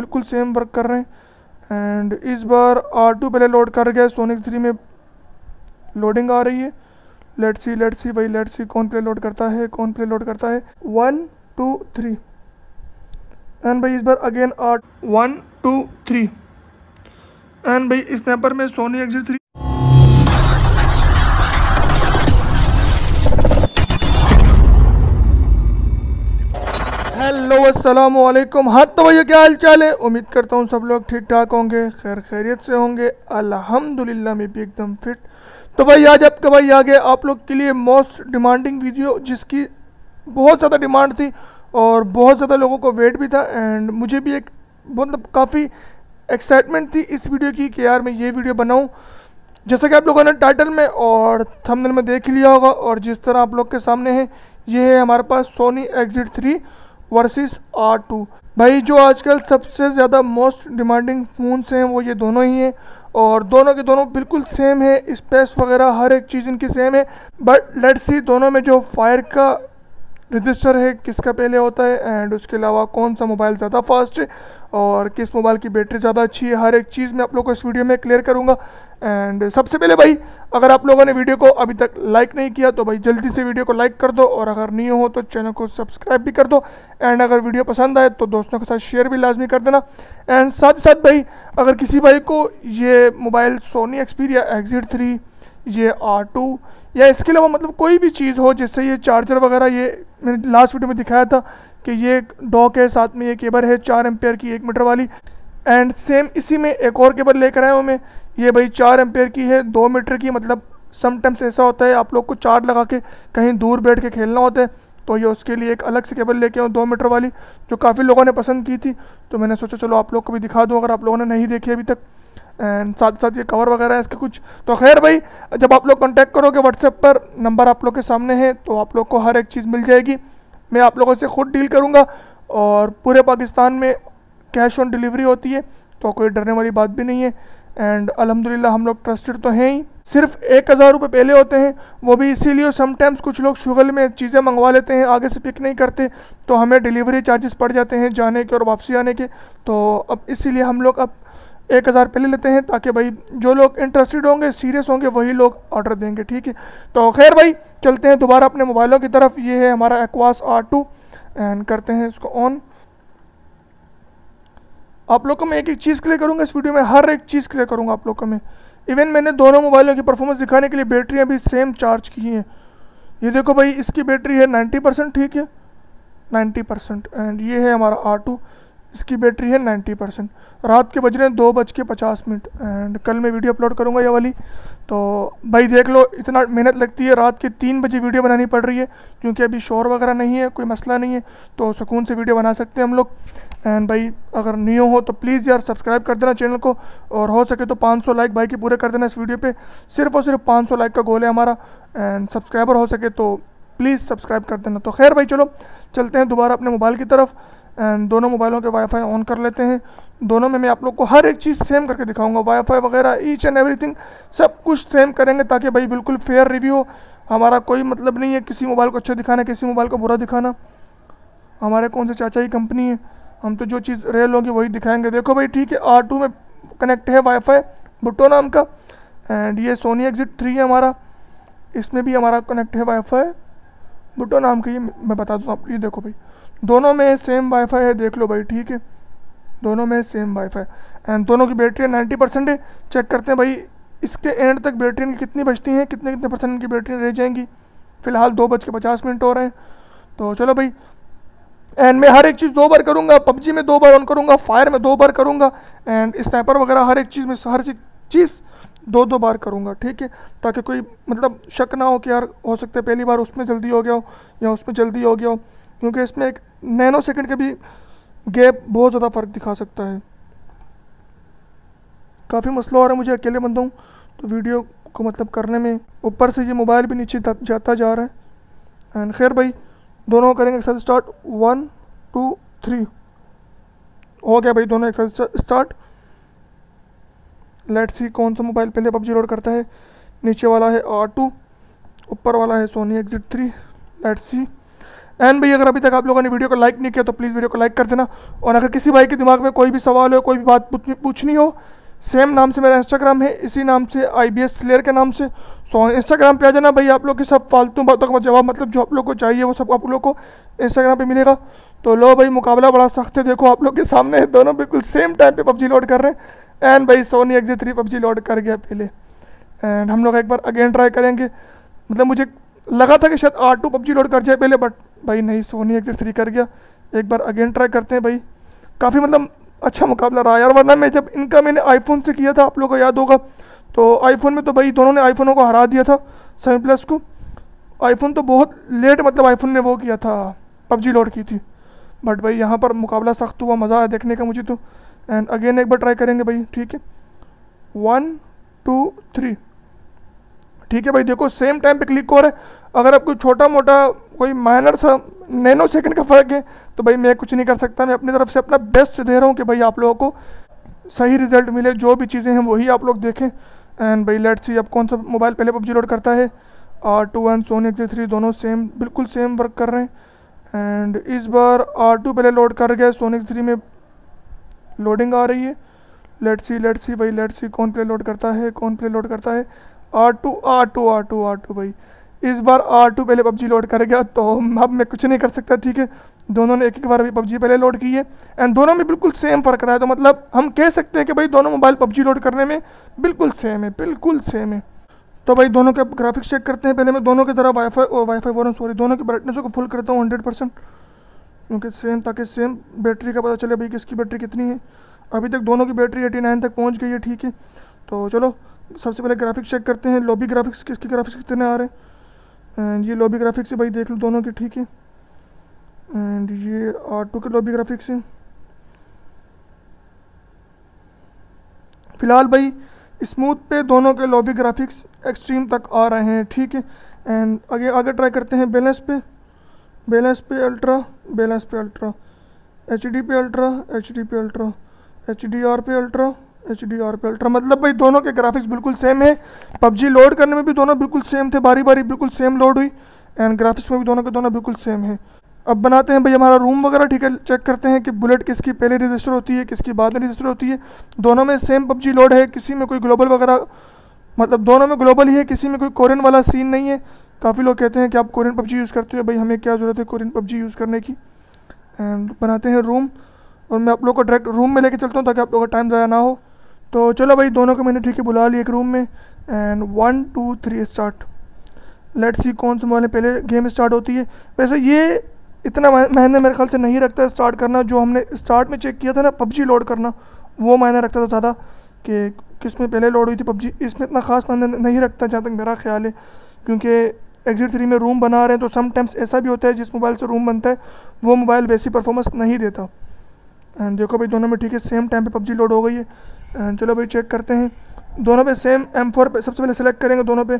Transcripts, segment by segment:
बिल्कुल same work कर रहे हैं। एंड इस बार आर टू पहले लोड कर गया सोनिक थ्री में लोडिंग आ रही है। लेट सी लेट सी भाई लेट सी कौन प्ले लोड करता है, कौन प्ले लोड करता है। वन टू थ्री एंड भाई इस बार again R one two three and भाई स्नैपर में सोनी एक्जिट थ्री हेलो अस्सलाम वालेकुम हाँ तो भैया, क्या हाल चाल है? उम्मीद करता हूँ सब लोग ठीक ठाक होंगे खैर खैरियत से होंगे। अल्हम्दुलिल्लाह, मैं भी एकदम फिट तो भाई, आज आपका भाई आ गया आप लोग के लिए मोस्ट डिमांडिंग वीडियो जिसकी बहुत ज़्यादा डिमांड थी और बहुत ज़्यादा लोगों को वेट भी था एंड मुझे भी एक मतलब काफ़ी एक्साइटमेंट थी इस वीडियो की कि यार मैं ये वीडियो बनाऊँ। जैसा कि आप लोगों ने टाइटल में और थंबनेल में देख लिया होगा और जिस तरह आप लोग के सामने है, ये है हमारे पास Sony exit three versus R two भाई, जो आजकल सबसे ज़्यादा मोस्ट डिमांडिंग फ़ोन्स हैं, वो ये दोनों ही हैं और दोनों के दोनों बिल्कुल सेम है। स्पेस वगैरह, हर एक चीज़ इनकी सेम है। बट लेट्स सी दोनों में जो फायर का रजिस्टर है, किसका पहले होता है एंड उसके अलावा कौन सा मोबाइल ज़्यादा फास्ट है और किस मोबाइल की बैटरी ज़्यादा अच्छी है, हर एक चीज़ मैं आप लोगों को इस वीडियो में क्लियर करूँगा। एंड सबसे पहले भाई, अगर आप लोगों ने वीडियो को अभी तक लाइक नहीं किया तो भाई जल्दी से वीडियो को लाइक कर दो और अगर नहीं हो तो चैनल को सब्सक्राइब भी कर दो। एंड अगर वीडियो पसंद आए तो दोस्तों के साथ शेयर भी लाजमी कर देना। एंड साथ ही साथ भाई, अगर किसी भाई को ये mobile Sony Xperia exit three ये आर टू या इसके अलावा मतलब कोई भी चीज़ हो जिससे ये चार्जर वगैरह, ये मैंने लास्ट वीडियो में दिखाया था कि ये डॉक है, साथ में ये केबल है, चार एम्पेयर की एक मीटर वाली। एंड सेम इसी में एक और केबल लेकर आया हूँ मैं। ये भाई चार एम्पेयर की है, दो मीटर की मतलब समटाइम्स ऐसा होता है, आप लोग को चार्ज लगा के कहीं दूर बैठ के खेलना होता है तो ये उसके लिए एक अलग से केबल लेके आऊँ दो मीटर वाली, जो काफ़ी लोगों ने पसंद की थी। तो मैंने सोचा, चलो आप लोग को भी दिखा दूँ, अगर आप लोगों ने नहीं देखी अभी तक। एंड साथ साथ ये कवर वगैरह है, इसके कुछ। तो खैर भाई, जब आप लोग कॉन्टैक्ट करोगे व्हाट्सएप पर नंबर आप लोग के सामने है तो आप लोग को हर एक चीज़ मिल जाएगी। मैं आप लोगों से खुद डील करूँगा और पूरे पाकिस्तान में कैश ऑन डिलीवरी होती है तो कोई डरने वाली बात भी नहीं है। एंड अलहमदिल्ला हम लोग ट्रस्टेड तो हैं ही। सिर्फ़ एक हज़ार रुपये पहले होते हैं, वो भी इसीलिए समटाइम्स कुछ लोग शुगल में चीज़ें मंगवा लेते हैं, आगे से पिक नहीं करते तो हमें डिलीवरी चार्जेस पड़ जाते हैं जाने के और वापसी आने के। तो अब इसीलिए हम लोग अब एक हज़ार पहले लेते हैं ताकि भाई जो लोग इंटरेस्टेड होंगे सीरियस होंगे, वही लोग ऑर्डर देंगे, ठीक है? तो खैर भाई, चलते हैं दोबारा अपने मोबाइलों की तरफ़। ये है हमारा एक्वास आर टू एंड करते हैं इसको ऑन आप लोग को मैं एक एक चीज़ क्लियर करूँगा, इस वीडियो में हर एक चीज़ क्लियर करूँगा आप लोग को मैं। इवन मैंने दोनों मोबाइलों की परफॉर्मेंस दिखाने के लिए बैटरियाँ भी सेम चार्ज की हैं। ये देखो भाई, इसकी बैटरी है नाइन्टी परसेंट ठीक है? नाइन्टी परसेंट एंड ये है हमारा आर इसकी बैटरी है नाइन्टी परसेंट। रात के बज रहे हैं दो बज के पचास मिनट एंड कल मैं वीडियो अपलोड करूँगा ये वाली। तो भाई देख लो, इतना मेहनत लगती है, रात के तीन बजे वीडियो बनानी पड़ रही है, क्योंकि अभी शोर वगैरह नहीं है, कोई मसला नहीं है तो सुकून से वीडियो बना सकते हैं हम लोग। एंड भाई, अगर न्यू हो तो प्लीज़ यार सब्सक्राइब कर देना चैनल को, और हो सके तो 500 लाइक भाई के पूरे कर देना इस वीडियो पे। सिर्फ़ और सिर्फ़ 500 लाइक का गोल है हमारा, एंड सब्सक्राइबर हो सके तो प्लीज़ सब्सक्राइब कर देना। तो खैर भाई, चलो, चलते हैं दोबारा अपने मोबाइल की तरफ़। दोनों मोबाइलों के वाईफाई ऑन कर लेते हैं। दोनों में मैं आप लोग को हर एक चीज़ सेम करके दिखाऊँगा। वाईफाई वगैरह ईच एंड एवरीथिंग सब कुछ सेम करेंगे ताकि भाई बिल्कुल फेयर रिव्यू हो। हमारा कोई मतलब नहीं है किसी मोबाइल को अच्छा दिखाना, किसी मोबाइल को बुरा दिखाना। हमारे कौन से चाचा की कंपनी है? हम तो जो चीज़ रेल होगी वही दिखाएँगे। देखो भाई, ठीक है आर टू में कनेक्ट है वाईफाई भुट्टो नाम का। एंड ये सोनी एग्जिट थ्री है हमारा। इसमें भी हमारा कनेक्ट है वाईफाई भुट्टो नाम का ये मैं बता दूँ आप, ये देखो भाई। दोनों में सेम वाईफाई है, देख लो भाई, ठीक है? दोनों में सेम वाईफाई एंड दोनों की बैटरी नाइन्टी परसेंट है। चेक करते हैं भाई, इसके एंड तक बैटरी कितनी बचती हैं, कितने कितने परसेंट इनकी बैटरी रह जाएँगी? फ़िलहाल दो बज के पचास मिनट हो रहे हैं। तो चलो भाई एंड मैं हर एक चीज़ दो बार करूँगा। पबजी में दो बार ऑन करूँगा फायर में दो बार करूँगा। एंड स्नैपर वगैरह हर एक चीज़ में, हर चीज़ दो दो बार करूँगा, ठीक है? ताकि कोई मतलब शक ना हो कि यार, हो सकता है पहली बार उसमें जल्दी हो गया हो, या उसमें जल्दी हो गया हो। क्योंकि इसमें एक नैनो सेकंड के भी गैप बहुत ज़्यादा फ़र्क दिखा सकता है। काफ़ी मसला हो रहा है मुझे, अकेले बंदा हूँ तो वीडियो को मतलब करने में। ऊपर से ये मोबाइल भी नीचे जाता जा रहा है। एंड खैर भाई, दोनों करेंगे एक साथ स्टार्ट वन टू थ्री हो गया भाई दोनों एक साथ स्टार्ट लेट सी कौन सा मोबाइल पहले पबजी लोड करता है। नीचे वाला है आर टू ऊपर वाला है Sony exit three let see and भाई, अगर अभी तक आप लोगों ने वीडियो को लाइक नहीं किया तो प्लीज़ वीडियो को लाइक कर देना। और अगर किसी भाई के दिमाग में कोई भी सवाल हो, कोई भी बात पूछनी हो सेम नाम से मेरा इंस्टाग्राम है, इसी नाम से आई बी एस स्लेयर के नाम से। सो इंस्टाग्राम पे आ जाना भाई, आप लोग की सब फालतू बातों का जवाब मतलब जो आप लोग को चाहिए, वो सब आप लोग को इंस्टाग्राम पे मिलेगा। तो लो भाई, मुकाबला बड़ा सख्त है, देखो आप लोग के सामने दोनों बिल्कुल सेम टाइम पे पबजी लोड कर रहे हैं। एंड भाई सोनी एक्जे थ्री पबजी लोड कर गया पहले। एंड हम लोग एक बार अगेन ट्राई करेंगे। मतलब मुझे लगा था कि शायद आर टू पबजी लोड कर जाए पहले बट भाई नहीं सोनी एक्जे थ्री कर गया। एक बार अगेन ट्राई करते हैं भाई। काफ़ी मतलब अच्छा मुकाबला रहा यार, वरना मैं जब इनका मैंने आईफोन से किया था, आप लोगों को याद होगा तो आईफोन में तो भाई दोनों ने आईफोनों को हरा दिया था सेवन प्लस को। आईफोन तो बहुत लेट मतलब आईफोन ने वो किया था, पबजी लोड की थी। बट भाई यहाँ पर मुकाबला सख्त हुआ, मज़ा आया देखने का मुझे तो। एंड अगेन एक बार ट्राई करेंगे भाई, ठीक है? वन टू थ्री ठीक है भाई, देखो सेम टाइम पे क्लिक हो रहा है। अगर आपको छोटा मोटा, कोई माइनर सा नैनो सेकंड का फ़र्क है तो भाई मैं कुछ नहीं कर सकता। मैं अपनी तरफ़ से अपना बेस्ट दे रहा हूँ कि भाई आप लोगों को सही रिज़ल्ट मिले। जो भी चीज़ें हैं, वही आप लोग देखें। एंड भाई लेट्स सी अब कौन सा मोबाइल पहले पबजी लोड करता है। R two and Sony X three दोनों सेम बिल्कुल सेम वर्क कर रहे हैं। एंड इस बार आर टू पहले लोड कर गया। सोन एक्स थ्री में लोडिंग आ रही है। लेट्स सी लेट्स सी भाई लेट्स सी कौन प्ले लोड करता है, कौन प्ले लोड करता है। R two R two R two R two भाई। इस बार आर टू पहले पबजी लोड कर गया तो अब मैं कुछ नहीं कर सकता, ठीक है? दोनों ने एक एक बार अभी पबजी पहले लोड की है। एंड दोनों में बिल्कुल सेम फ़र्क रहा है तो मतलब हम कह सकते हैं कि भाई दोनों मोबाइल पबजी लोड करने में बिल्कुल सेम है, बिल्कुल सेम है। तो भाई दोनों के ग्राफिक्स चेक करते हैं, पहले मैं दोनों की तरह वाईफाई वाईफाई बोल रहा हूँ सॉरी दोनों की ब्राइटनेस को फुल करता हूँ हंड्रेड परसेंट क्योंकि सेम ताकि सेम बैटरी का पता चले भाई किसकी बैटरी कितनी है। अभी तक दोनों की बैटरी एटी नाइन तक पहुँच गई है, ठीक है? तो चलो सबसे पहले ग्राफिक्स चेक करते हैं लॉबी ग्राफिक्स किसके ग्राफिक्स कितने आ रहे हैं? ये लॉबी ग्राफिक्स से भाई, देख लो दोनों के, ठीक है? एंड ये आर टू के लॉबी ग्राफिक्स हैं। फ़िलहाल भाई स्मूथ पे दोनों के लॉबी ग्राफिक्स एक्सट्रीम तक आ रहे हैं, ठीक है? एंड आगे आगे ट्राई करते हैं बैलेंस पे। बैलेंस पे अल्ट्रा बैलेंस पे अल्ट्रा एच पे अल्ट्रा एच पे अल्ट्रा एच डी आर पे अल्ट्रा एच डी आर पे अल्ट्रा मतलब भाई दोनों के ग्राफिक्स बिल्कुल सेम है। पबजी लोड करने में भी दोनों बिल्कुल सेम थे बारी बारी बिल्कुल सेम लोड हुई एंड ग्राफिक्स में भी दोनों के दोनों बिल्कुल सेम है। अब बनाते हैं भाई हमारा रूम वगैरह, ठीक है चेक करते हैं कि बुलेट किसकी पहले रजिस्टर होती है, किसकी बाद में रजिस्टर होती है। दोनों में सेम पबजी लोड है, किसी में कोई ग्लोबल वगैरह मतलब दोनों में ग्लोबल ही है, किसी में कोई कोरियन वाला सीन नहीं है। काफ़ी लोग कहते हैं कि आप कोरियन पबजी यूज़ करते हो, भाई हमें क्या ज़रूरत है कोरियन पबजी यूज़ करने की? एंड बनाते हैं रूम और मैं आप लोग को डायरेक्ट रूम में लेके चलता हूँ ताकि आप लोगों का टाइम ज़्यादा ना हो। तो चलो भाई, दोनों को मैंने ठीक है बुला लिया एक रूम में। And one two three start let see कौन से मोबाइल पहले गेम स्टार्ट होती है। वैसे ये इतना महीने मेरे ख्याल से नहीं रखता स्टार्ट करना। जो हमने स्टार्ट में चेक किया था ना, पबजी लोड करना, वो मायने रखता था ज़्यादा कि किसमें पहले लोड हुई थी पबजी। इसमें इतना ख़ास मायने नहीं रखता जहाँ तक मेरा ख्याल है, क्योंकि एग्जिट थ्री में रूम बना रहे हैं तो समटाइम्स ऐसा भी होता है, जिस मोबाइल से रूम बनता है, वो मोबाइल वैसी परफॉर्मेंस नहीं देता। एंड देखो भाई, दोनों में ठीक है सेम टाइम पे पबजी लोड हो गई है। चलो भाई चेक करते हैं। दोनों पे सेम एम फोर पे, सबसे पहले सेलेक्ट करेंगे दोनों पे।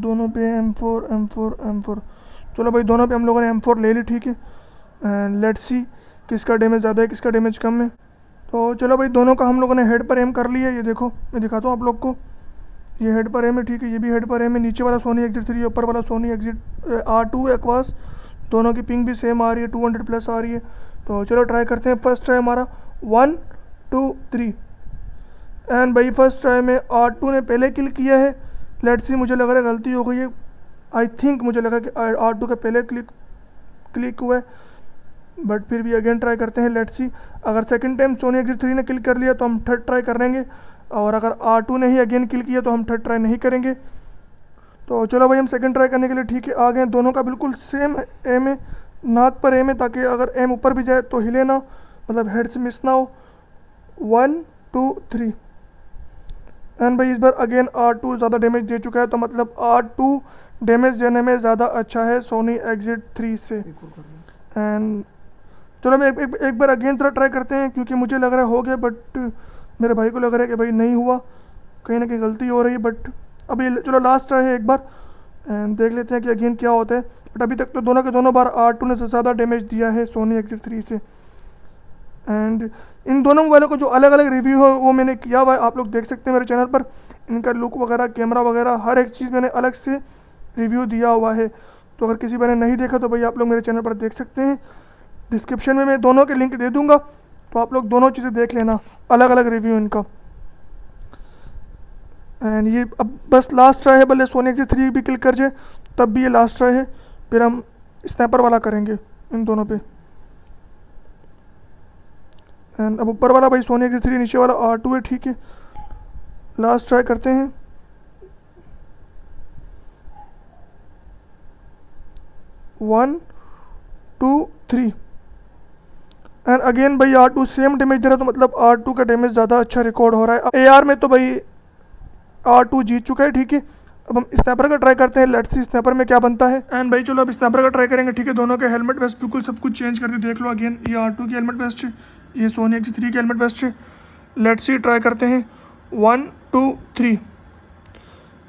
दोनों पे M four M four M four चलो भाई, दोनों पे हम लोगों ने एम फोर ले ली, ठीक है? लेट्स सी किसका डैमेज ज़्यादा है, किसका डैमेज कम है। तो चलो भाई, दोनों का हम लोगों ने हेड पर एम कर लिया, ये देखो, मैं दिखाता हूँ आप लोग को। ये हेड पर एम है, ठीक है? ये भी हेड पर एम है, नीचे वाला सोनी एग्जिट थ्री ऊपर वाला सोनी एग्जिट आर टू एक्वास दोनों की पिंग भी सेम आ रही है टू हंड्रेड प्लस आ रही है। तो चलो ट्राई करते हैं फ़र्स्ट ट्राई हमारा. वन टू थ्री एंड भाई फ़र्स्ट ट्राई में आर टू ने पहले किल किया है. लेट सी मुझे लग रहा है गलती हो गई है. आई थिंक मुझे लगा कि आर टू का पहले क्लिक क्लिक हुआ है. बट फिर भी अगेन ट्राई करते हैं. लेट सी अगर second time Sony exit three ने किल कर लिया तो हम थर्ड ट्राई करेंगे. और अगर आर टू ने ही अगेन किल किया तो हम थर्ड ट्राई नहीं करेंगे. तो चलो भाई, हम सेकंड ट्राई करने के लिए ठीक है. आ गए दोनों का बिल्कुल सेम एम है. नाक पर एम है ताकि अगर एम ऊपर भी जाए तो हिले ना मतलब हेड से मिस ना हो। One two three. एंड भाई इस बार अगेन आर टू ज़्यादा डैमेज दे चुका है तो मतलब आर टू डैमेज देने में ज़्यादा अच्छा है सोनी एग्जिट थ्री से। एंड चलो मैं एक, एक, एक बार अगेन ज़रा ट्राई करते हैं क्योंकि मुझे लग रहा है हो गया बट मेरे भाई को लग रहा है कि भाई नहीं हुआ। कहीं ना कहीं गलती हो रही है बट अभी चलो लास्ट ट्राई है एक बार। एंड देख लेते हैं कि अगेन क्या होता है। बट अभी तक तो दोनों के दोनों बार आर टू ने सबसे ज़्यादा डैमेज दिया है सोनी एक्सिट थ्री से। एंड इन दोनों मोबाइलों को जो अलग अलग रिव्यू है, वो मैंने किया हुआ है। आप लोग देख सकते हैं मेरे चैनल पर। इनका लुक वगैरह कैमरा वगैरह, हर एक चीज़ मैंने अलग से रिव्यू दिया हुआ है। तो अगर किसी ने नहीं देखा तो भाई आप लोग मेरे चैनल पर देख सकते हैं। डिस्क्रिप्शन में मैं दोनों के लिंक दे दूँगा। तो आप लोग दोनों चीज़ें देख लेना। अलग अलग रिव्यू इनका। एंड ये अब बस लास्ट ट्राई है, भले सोने एक्जी थ्री भी क्लिक कर जाए, तब भी ये लास्ट ट्राई है। फिर हम स्नैपर वाला करेंगे इन दोनों पे। एंड अब ऊपर वाला भाई सोने एक्जी थ्री नीचे वाला आर टू है, ठीक है। लास्ट ट्राई करते हैं। One two three and again भाई आर टू सेम डैमेज दे रहा तो मतलब आर टू का डैमेज ज़्यादा अच्छा रिकॉर्ड हो रहा है। ए आर में तो भाई आर टू जीत चुका है, ठीक है। अब हम स्नैपर का ट्राई करते हैं लेट्स सी स्नैपर में क्या बनता है। एंड भाई चलो अब स्नैपर का ट्राई करेंगे, ठीक है। दोनों के हेलमेट वेस्ट बिल्कुल सब कुछ चेंज करके देख लो अगेन ये आर टू की हेलमेट वेस्ट है, ये सोनी एक्स थ्री की हेलमेट वेस्ट है। लेट्स सी ट्राई करते हैं। वन टू थ्री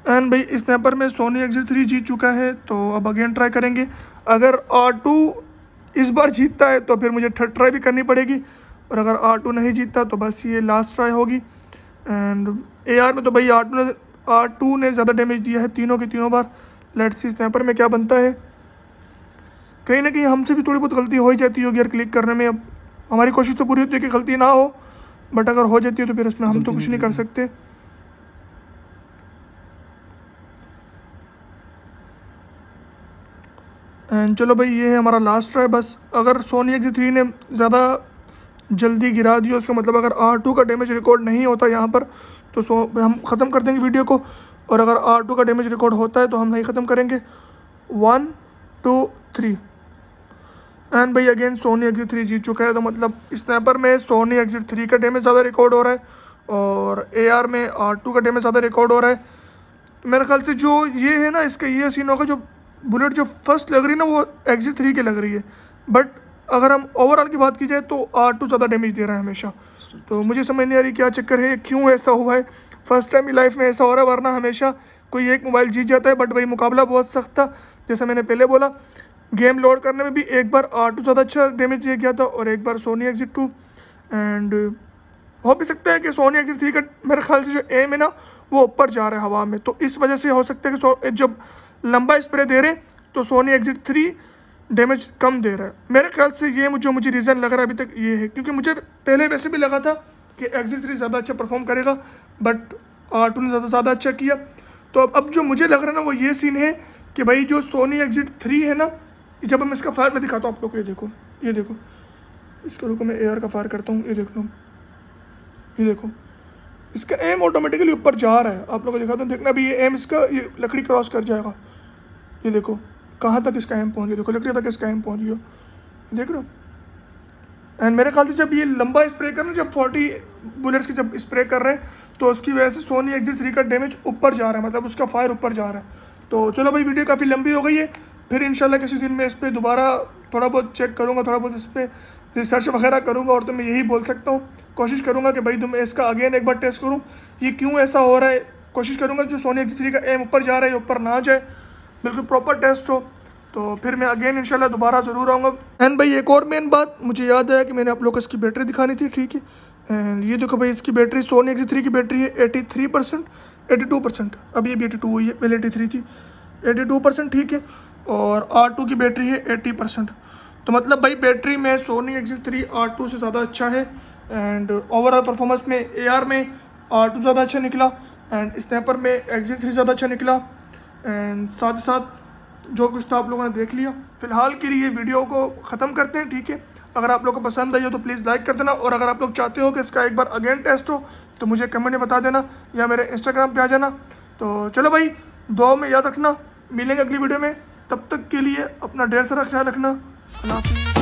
एंड भाई स्नैपर में सोनी एक्स थ्री जीत चुका है तो अब अगेन ट्राई करेंगे। अगर आर टू इस बार जीतता है तो फिर मुझे थर्ड ट्राई भी करनी पड़ेगी। और अगर आर टू नहीं जीतता तो बस ये लास्ट ट्राई होगी। एंड ए आर में तो भाई आर टू ने आर टू ने ज़्यादा डैमेज दिया है तीनों के तीनों बार। लेट सी स्नैपर में क्या बनता है। कहीं ना कहीं हमसे भी थोड़ी बहुत गलती हो ही जाती होगी यार क्लिक करने में। अब हमारी कोशिश तो पूरी होती है कि गलती ना हो बट अगर हो जाती है तो फिर उसमें हम तो कुछ नहीं कर सकते। एंड चलो भाई ये है हमारा लास्ट ट्राई बस अगर सोनी एक्स थ्री ने ज़्यादा जल्दी गिरा दिया। उसका मतलब अगर आर टू का डैमेज रिकॉर्ड नहीं होता यहाँ पर तो सो हम ख़त्म कर देंगे वीडियो को। और अगर आर टू का डैमेज रिकॉर्ड होता है तो हम नहीं ख़त्म करेंगे। वन टू थ्री एंड भाई अगेन सोनी एग्जिट थ्री जीत चुका है तो मतलब स्नैपर में सोनी एग्जिट थ्री का डैमेज ज़्यादा रिकॉर्ड हो रहा है और ए आर में आर टू का डैमेज ज़्यादा रिकॉर्ड हो रहा है। तो मेरे ख्याल से जो ये है ना, इसका ये सीन होगा, जो बुलेट जो फ़र्स्ट लग रही है ना, वो एग्जिट थ्री की लग रही है। बट अगर हम ओवरऑल की बात की जाए तो आर टू ज़्यादा डैमेज दे रहा है हमेशा। तो मुझे समझ नहीं आ रही क्या चक्कर है, क्यों ऐसा हुआ है? फ़र्स्ट टाइम ही लाइफ में ऐसा हो रहा है, वरना हमेशा कोई एक मोबाइल जीत जाता है बट भाई मुकाबला बहुत सख्त था, जैसा मैंने पहले बोला। गेम लोड करने में भी एक बार आर टू ज़्यादा अच्छा डैमेज दिया गया था और एक बार सोनी एग्जिट टू एंड हो भी सकता है कि सोनी एग्जिट थ्री का मेरे ख्याल से जो एम है ना, वो ऊपर जा रहा है हवा में। तो इस वजह से हो सकता है कि जब लंबा स्प्रे दे रहे हैं तो सोनी एग्जिट थ्री डैमेज कम दे रहा है। मेरे ख्याल से ये जो मुझे रीज़न लग रहा है अभी तक ये है, क्योंकि मुझे पहले वैसे भी लगा था कि एग्जिट थ्री ज़्यादा अच्छा परफॉर्म करेगा बट आर टू ने ज़्यादा ज़्यादा अच्छा किया। तो अब अब जो मुझे लग रहा है ना, वो ये सीन है कि भाई जो सोनी एग्जिट थ्री है ना, जब हम इसका फायर मैं दिखाता हूँ आप लोग को, ये देखो ये देखो। इसका रुको, मैं एयर का फायर करता हूँ, ये देख लो। ये देखो। इसका एम ऑटोमेटिकली ऊपर जा रहा है। आप लोग को दिखाता हूँ, देखना भी ये एम इसका, ये लकड़ी क्रॉस कर जाएगा। ये देखो। कहाँ तक इसका एम पहुँच गया? देखो लकड़ी तक इसका एम पहुँच गया। देख रहे हो एंड मेरे ख्याल से जब ये लंबा स्प्रे कर रहे जब फोर्टी बुलेट्स की जब स्प्रे कर रहे हैं तो उसकी वजह से सोनी एक्जिट थ्री का डैमेज ऊपर जा रहा है मतलब उसका फायर ऊपर जा रहा है। तो चलो भाई वीडियो काफ़ी लंबी हो गई है। फिर इंशाल्लाह किसी दिन मैं इस पर दोबारा थोड़ा बहुत चेक करूँगा, थोड़ा बहुत इस पर रिसर्च वगैरह करूँगा और तो मैं यही बोल सकता हूँ। कोशिश करूँगा कि भाई तुम इसका अगेन एक बार टेस्ट करूँ। ये क्यों ऐसा हो रहा है? कोशिश करूँगा जो सोनी एक्स थ्री का एम ऊपर जा रहा है ऊपर ना जाए। बिल्कुल प्रॉपर टेस्ट हो। तो फिर मैं अगेन इंशाल्लाह दोबारा ज़रूर आऊँगा। एंड भाई एक और मेन बात, मुझे याद है कि मैंने आप लोग को इसकी बैटरी दिखानी थी, ठीक है? एंड ये देखो भाई, इसकी बैटरी सोनी एक्स थ्री की बैटरी है eighty three percent eighty two percent अभी अभी एटी टू हुई है, पहले एटी थ्री थी। एटी टू परसेंट ठीक है, और आर टू की बैटरी है एटी परसेंट तो मतलब भाई बैटरी में Sony X three R two से ज़्यादा अच्छा है एंड ओवरऑल परफॉर्मेंस में ए आर में आर टू ज़्यादा अच्छा निकला एंड स्नैपर में एक्सिट थ्री ज़्यादा अच्छा निकला। एंड साथ ही साथ जो कुछ था आप लोगों ने देख लिया। फ़िलहाल के लिए वीडियो को ख़त्म करते हैं, ठीक है? अगर आप लोग को पसंद आई हो तो प्लीज़ लाइक कर देना और अगर आप लोग चाहते हो कि इसका एक बार अगेन टेस्ट हो तो मुझे कमेंट में बता देना या मेरे इंस्टाग्राम पे आ जाना। तो चलो भाई, दो में याद रखना। मिलेंगे अगली वीडियो में। तब तक के लिए अपना ढेर सारा ख्याल रखना। अल्लाह